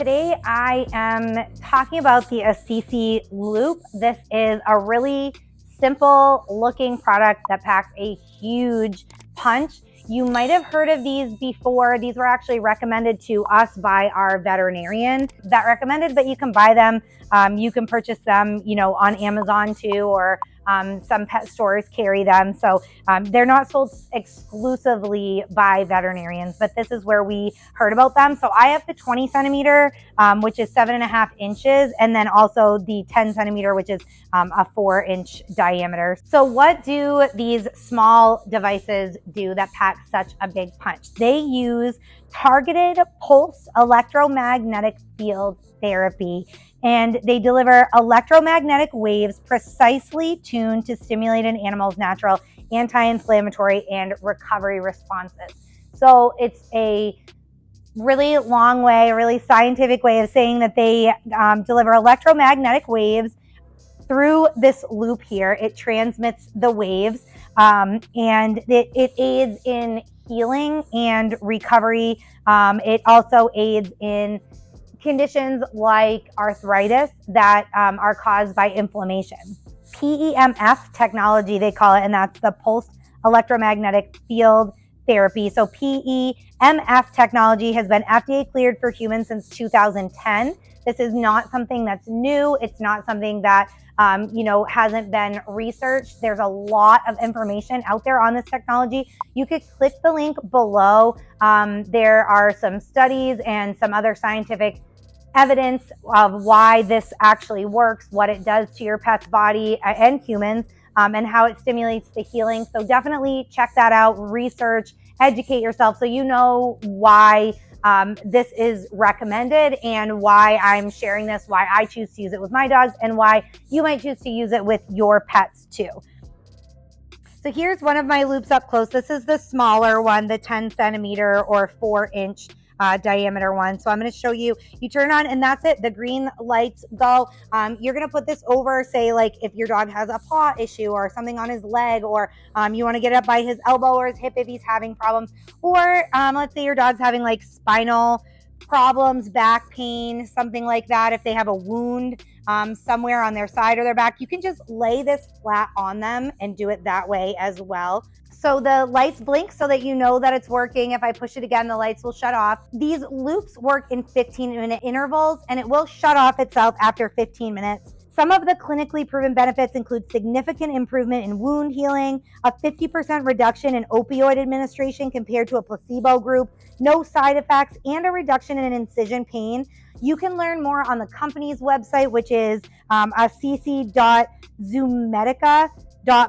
Today I am talking about the Assisi Loop. This is a really simple looking product that packs a huge punch. You might have heard of these before. These were actually recommended to us by our veterinarian that recommended, but you can buy them. Um, you can purchase them, you know, on Amazon too, or um, some pet stores carry them. So um, they're not sold exclusively by veterinarians, but this is where we heard about them. So I have the 20 centimeter, um, which is seven and a half inches, and then also the 10 centimeter, which is um, a four inch diameter. So what do these small devices do that pack such a big punch? They use targeted pulse electromagnetic field therapy and they deliver electromagnetic waves precisely tuned to stimulate an animal's natural anti-inflammatory and recovery responses. So it's a really long way, a really scientific way of saying that they um, deliver electromagnetic waves through this loop here. It transmits the waves um, and it, it, aids in healing and recovery. Um, it also aids in conditions like arthritis that um, are caused by inflammation. PEMF technology, they call it, and that's the pulsed electromagnetic field therapy. So PEMF technology has been FDA cleared for humans since 2010. This is not something that's new. It's not something that um, you know hasn't been researched. There's a lot of information out there on this technology. You could click the link below. Um, there are some studies and some other scientific evidence of why this actually works, what it does to your pet's body uh, and humans, um, and how it stimulates the healing. So definitely check that out, research, educate yourself so you know why um, this is recommended and why I'm sharing this, why I choose to use it with my dogs, and why you might choose to use it with your pets too. So here's one of my loops up close. This is the smaller one, the 10 centimeter or four inch uh, diameter one. So I'm going to show you, you turn on and that's it. The green lights go. Um, you're going to put this over, say like if your dog has a paw issue or something on his leg, or um, you want to get up by his elbow or his hip if he's having problems. Or um, let's say your dog's having like spinal problems, back pain, something like that. If they have a wound um, somewhere on their side or their back, you can just lay this flat on them and do it that way as well. So the lights blink so that you know that it's working. If I push it again, the lights will shut off. These loops work in 15 minute intervals and it will shut off itself after 15 minutes. Some of the clinically proven benefits include significant improvement in wound healing, a 50% reduction in opioid administration compared to a placebo group, no side effects, and a reduction in incision pain. You can learn more on the company's website, which is um,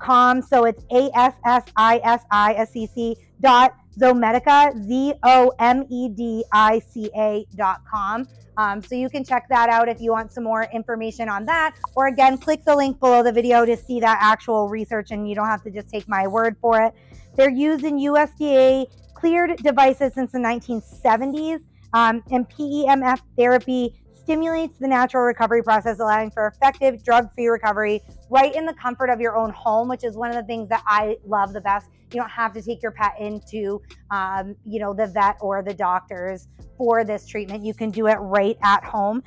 com. So it's A S S I S I S C C dot Zomedica, Z O M E D I C A dot com. Um, so you can check that out if you want some more information on that. Or again, click the link below the video to see that actual research and you don't have to just take my word for it. They're used in USDA cleared devices since the 1970s. Um, and PEMF therapy stimulates the natural recovery process, allowing for effective drug free recovery right in the comfort of your own home, which is one of the things that I love the best. You don't have to take your pet into, um, you know, the vet or the doctors for this treatment. You can do it right at home.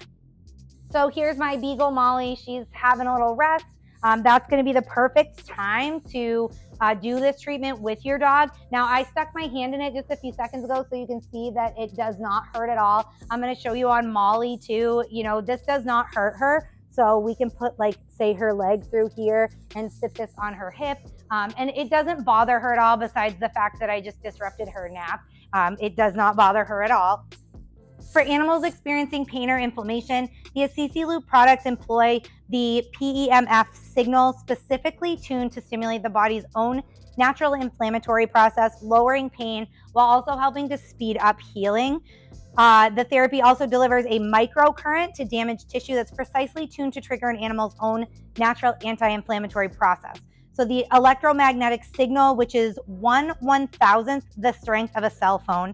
So here's my Beagle Molly. She's having a little rest. Um, that's going to be the perfect time to uh, do this treatment with your dog. Now, I stuck my hand in it just a few seconds ago so you can see that it does not hurt at all. I'm going to show you on Molly too. You know, this does not hurt her. So we can put like, say her leg through here and sit this on her hip. Um, and it doesn't bother her at all besides the fact that I just disrupted her nap. Um, it does not bother her at all. For animals experiencing pain or inflammation, the Assisi Loop products employ the PEMF signal specifically tuned to stimulate the body's own natural inflammatory process, lowering pain while also helping to speed up healing. Uh, the therapy also delivers a microcurrent to damage tissue that's precisely tuned to trigger an animal's own natural anti inflammatory process. So, the electromagnetic signal, which is one one thousandth the strength of a cell phone,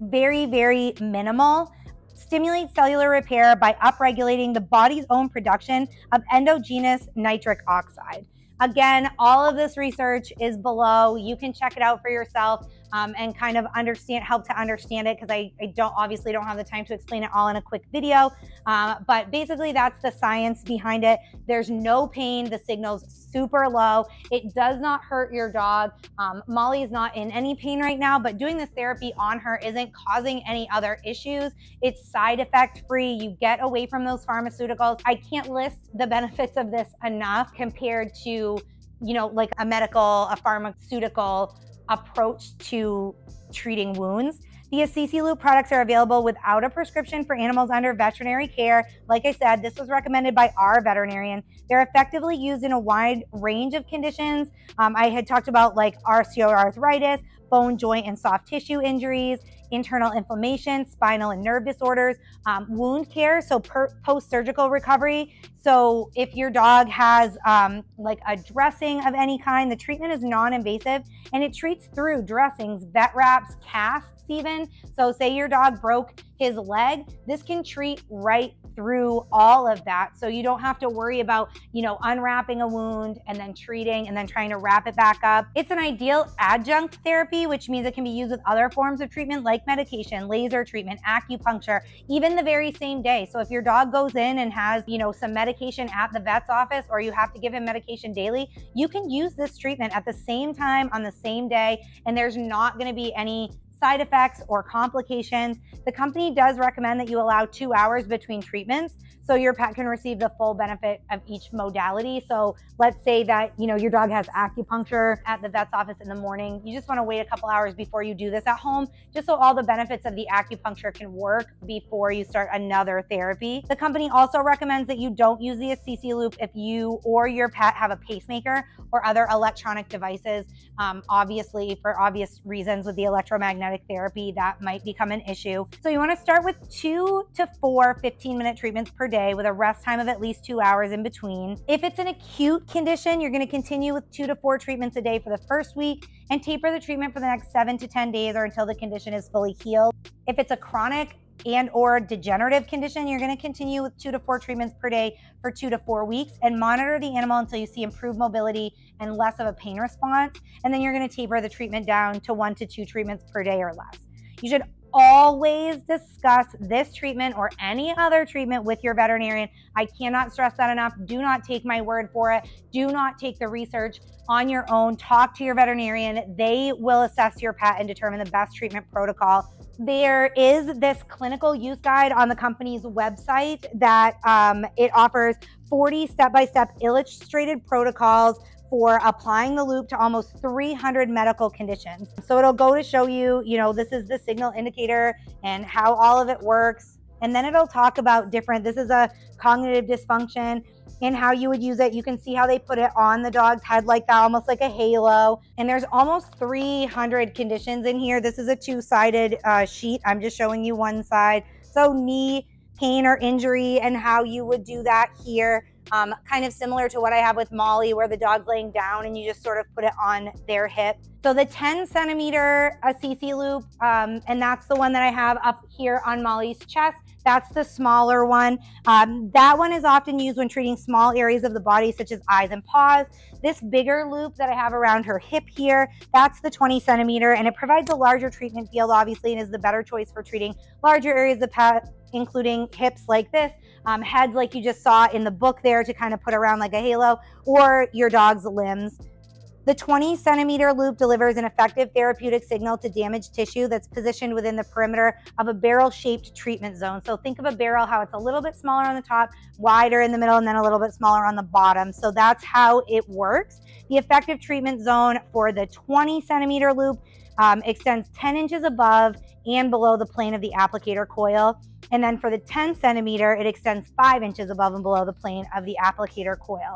very, very minimal. Stimulate cellular repair by upregulating the body's own production of endogenous nitric oxide. Again, all of this research is below. You can check it out for yourself. Um, and kind of understand, help to understand it because I, I, don't obviously don't have the time to explain it all in a quick video. Um, but basically, that's the science behind it. There's no pain. The signal's super low. It does not hurt your dog. Um, Molly is not in any pain right now, but doing this therapy on her isn't causing any other issues. It's side effect free. You get away from those pharmaceuticals. I can't list the benefits of this enough compared to you know, like a medical, a pharmaceutical approach to treating wounds. The Assisi Loop products are available without a prescription for animals under veterinary care. Like I said, this was recommended by our veterinarian. They're effectively used in a wide range of conditions. Um, I had talked about like osteoarthritis, bone, joint, and soft tissue injuries, internal inflammation, spinal and nerve disorders, um, wound care, so post surgical recovery. So if your dog has um, like a dressing of any kind, the treatment is non invasive and it treats through dressings, vet wraps, casts, even. So, say your dog broke his leg, this can treat right through all of that. So you don't have to worry about, you know, unwrapping a wound and then treating and then trying to wrap it back up. It's an ideal adjunct therapy, which means it can be used with other forms of treatment like medication, laser treatment, acupuncture, even the very same day. So if your dog goes in and has, you know, some medication at the vet's office or you have to give him medication daily, you can use this treatment at the same time on the same day and there's not going to be any side effects or complications. The company does recommend that you allow two hours between treatments so your pet can receive the full benefit of each modality. So let's say that, you know, your dog has acupuncture at the vet's office in the morning. You just want to wait a couple hours before you do this at home, just so all the benefits of the acupuncture can work before you start another therapy. The company also recommends that you don't use the Assisi loop if you or your pet have a pacemaker or other electronic devices. Um, obviously, for obvious reasons with the electromagnetic therapy, that might become an issue. So you want to start with two to four 15 minute treatments per day with a rest time of at least two hours in between. If it's an acute condition, you're going to continue with two to four treatments a day for the first week and taper the treatment for the next seven to 10 days or until the condition is fully healed. If it's a chronic and or degenerative condition, you're going to continue with two to four treatments per day for two to four weeks and monitor the animal until you see improved mobility and less of a pain response. And then you're going to taper the treatment down to one to two treatments per day or less. You should always discuss this treatment or any other treatment with your veterinarian. I cannot stress that enough. Do not take my word for it. Do not take the research on your own. Talk to your veterinarian. They will assess your pet and determine the best treatment protocol. There is this clinical use guide on the company's website that um, it offers 40 step by step illustrated protocols for applying the loop to almost 300 medical conditions. So it'll go to show you, you know, this is the signal indicator and how all of it works. And then it'll talk about different, this is a cognitive dysfunction and how you would use it. You can see how they put it on the dog's head like that, almost like a halo. And there's almost 300 conditions in here. This is a two sided uh, sheet. I'm just showing you one side. So, knee pain or injury, and how you would do that here um, kind of similar to what I have with Molly, where the dog's laying down and you just sort of put it on their hip. So the 10 centimeter Assisi loop, um, and that's the one that I have up here on Molly's chest. That's the smaller one. Um, that one is often used when treating small areas of the body, such as eyes and paws. This bigger loop that I have around her hip here, that's the 20 centimeter, and it provides a larger treatment field, obviously, and is the better choice for treating larger areas of the pet, including hips like this um, heads like you just saw in the book there to kind of put around like a halo, or your dog's limbs. The 20 centimeter loop delivers an effective therapeutic signal to damaged tissue that's positioned within the perimeter of a barrel shaped treatment zone. So think of a barrel, how it's a little bit smaller on the top, wider in the middle, and then a little bit smaller on the bottom. So that's how it works. The effective treatment zone for the 20 centimeter loop um, extends 10 inches above and below the plane of the applicator coil. And then for the 10 centimeter, it extends five inches above and below the plane of the applicator coil.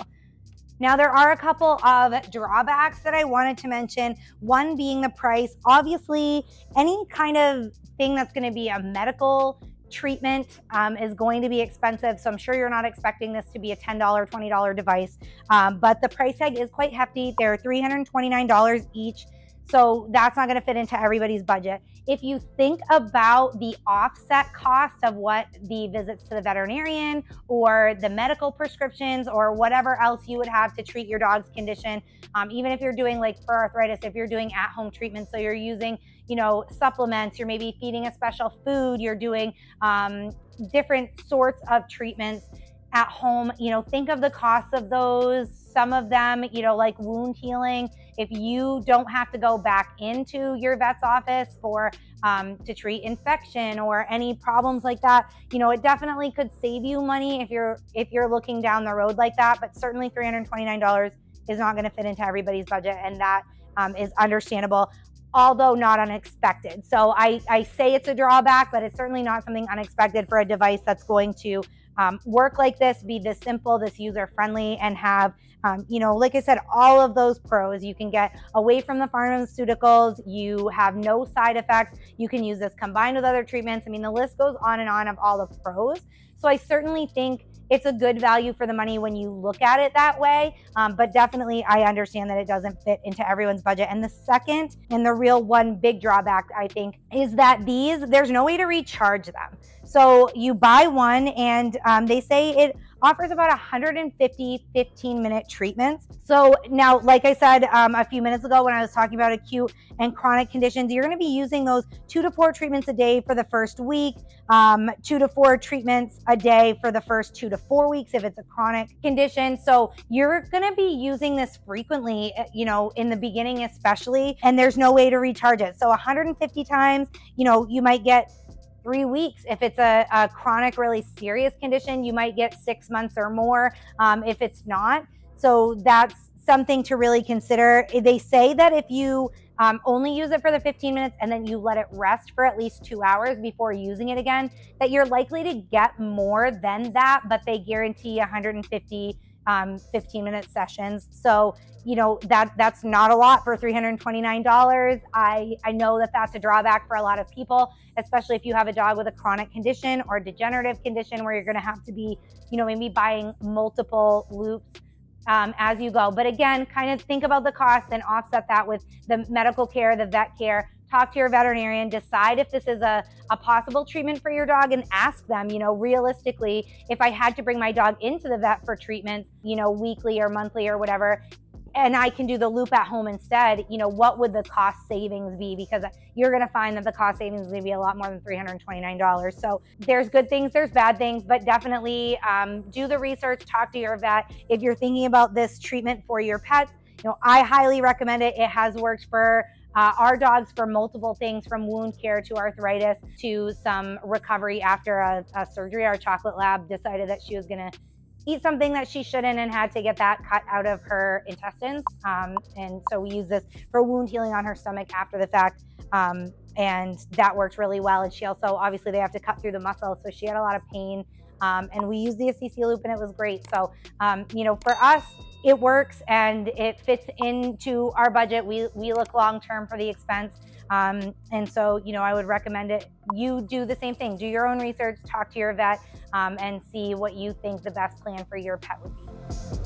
Now, there are a couple of drawbacks that I wanted to mention. One being the price. Obviously, any kind of thing that's going to be a medical treatment um, is going to be expensive. So I'm sure you're not expecting this to be a $10, $20 device. Um, but the price tag is quite hefty. They're $329 each. So that's not going to fit into everybody's budget. If you think about the offset cost of what the visits to the veterinarian or the medical prescriptions or whatever else you would have to treat your dog's condition, um, even if you're doing like for arthritis, if you're doing at home treatment, so you're using, you know, supplements, you're maybe feeding a special food, you're doing um, different sorts of treatments at home, you know, think of the costs of those. Some of them, you know, like wound healing. If you don't have to go back into your vet's office for um, to treat infection or any problems like that, you know, it definitely could save you money if you're if you're looking down the road like that. But certainly, three hundred twenty nine dollars is not going to fit into everybody's budget, and that um, is understandable although not unexpected. So I, I say it's a drawback, but it's certainly not something unexpected for a device that's going to um, work like this, be this simple, this user friendly, and have, um, you know, like I said, all of those pros. You can get away from the pharmaceuticals, you have no side effects, you can use this combined with other treatments. I mean, the list goes on and on of all the pros. So I certainly think it's a good value for the money when you look at it that way. Um, but definitely, I understand that it doesn't fit into everyone's budget. And the second, and the real one big drawback, I think, is that these, there's no way to recharge them. So you buy one, and um, they say it offers about 150 15 minute treatments. So now, like I said um, a few minutes ago when I was talking about acute and chronic conditions, you're going to be using those two to four treatments a day for the first week, um, two to four treatments a day for the first two to four weeks if it's a chronic condition. So you're going to be using this frequently, eh, you know, in the beginning especially, and there's no way to recharge it. So 150 times, you know, you might get three weeks. If it's a, a chronic, really serious condition, you might get six months or more um, if it's not. So that's something to really consider. They say that if you um, only use it for the 15 minutes and then you let it rest for at least two hours before using it again, that you're likely to get more than that, but they guarantee 150 um, 15 minute sessions. So, you know, that that's not a lot for $329. I, I know that that's a drawback for a lot of people, especially if you have a dog with a chronic condition or degenerative condition where you're going to have to be, you know, maybe buying multiple loops. um, as you go. But again, kind of think about the costs and offset that with the medical care, the vet care, talk to your veterinarian, decide if this is a, a possible treatment for your dog and ask them, you know, realistically, if I had to bring my dog into the vet for treatments, you know, weekly or monthly or whatever, and I can do the loop at home instead, you know, what would the cost savings be? Because you're going to find that the cost savings is going to be a lot more than $329. So there's good things, there's bad things, but definitely um, do the research, talk to your vet. If you're thinking about this treatment for your pets, you know, I highly recommend it. It has worked for uh, our dogs for multiple things from wound care to arthritis to some recovery after a, a surgery. Our chocolate lab decided that she was going to eat something that she shouldn't and had to get that cut out of her intestines. Um, and so we use this for wound healing on her stomach after the fact. Um, and that worked really well. And she also, obviously, they have to cut through the muscle. So she had a lot of pain. Um, and we used the Assisi loop and it was great. So, um, you know, for us, it works and it fits into our budget. We, we look long term for the expense. Um, and so, you know, I would recommend it. You do the same thing. Do your own research, talk to your vet, um, and see what you think the best plan for your pet would be.